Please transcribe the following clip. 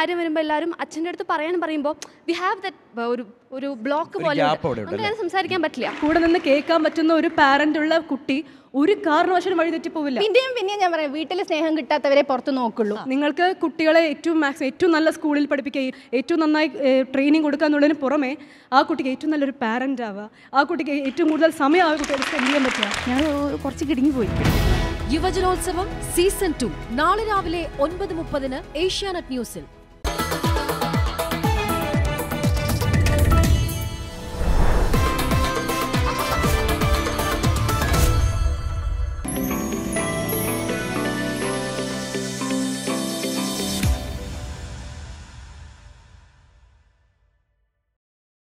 കാര്യം വരുമ്പോൾ എല്ലാവരും അച്ഛന്റെ അടുത്ത് പറയാൻ പറയുമ്പോൾ വി ഹാവ് ദറ്റ് ഒരു ഒരു ബ്ലോക്ക് പോലെ gap അങ്ങനെ സംസാരിക്കാൻ പറ്റില്ല. കൂടെ നിന്ന് കേൾക്കാൻ പറ്റുന്ന ഒരു പാരന്റ് ഉള്ള കുട്ടി ഒരു കാരണവശാലും വഴി പോവില്ല. പിന്നെയും പിന്നെയും ഞാൻ പറയാം വീട്ടിൽ സ്നേഹം കിട്ടാത്തവരെ പുറത്ത് നോക്കുള്ളൂ. നിങ്ങൾക്ക് കുട്ടികളെ ഏറ്റവും മാക്സിമം ഏറ്റവും നല്ല സ്കൂളിൽ പഠിപ്പിക്കുക ഏറ്റവും നന്നായി ട്രെയിനിങ് കൊടുക്കുക എന്നുള്ളതിന് പുറമെ ആ കുട്ടിക്ക് ഏറ്റവും നല്ലൊരു പാരന്റ് ആവുക ആ കുട്ടിക്ക് ഏറ്റവും കൂടുതൽ സമയം ആ കുട്ടികൾ സ്പെൻഡ് ചെയ്യാൻ പറ്റുക. ഞാൻ കുറച്ച് കിടുങ്ങി പോയി. യുവജനോത്സവം സീസൺ ടു നാളെ രാവിലെ ഒൻപത് മുപ്പതിന് ഏഷ്യാനെറ്റ് ന്യൂസിൽ.